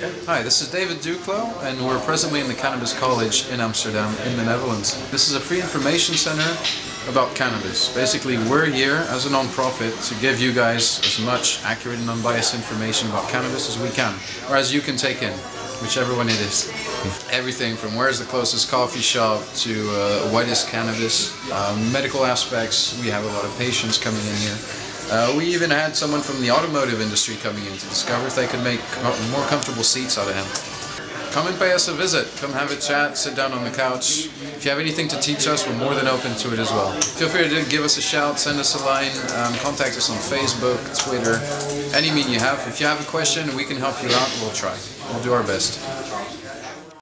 Hi, this is David Duclos, and we're presently in the Cannabis College in Amsterdam, in the Netherlands. This is a free information center about cannabis. Basically, we're here as a non-profit to give you guys as much accurate and unbiased information about cannabis as we can, or as you can take in, whichever one it is. Everything from where's the closest coffee shop to uh, what is cannabis, uh, medical aspects. We have a lot of patients coming in here. Uh, we even had someone from the automotive industry coming in to discover if they could make more comfortable seats out of hemp. Come and pay us a visit. Come have a chat, sit down on the couch. If you have anything to teach us, we're more than open to it as well. Feel free to give us a shout, send us a line, um, contact us on Facebook, Twitter, any means you have. If you have a question we can help you out, we'll try. We'll do our best.